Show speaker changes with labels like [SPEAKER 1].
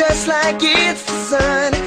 [SPEAKER 1] just like it's the sun.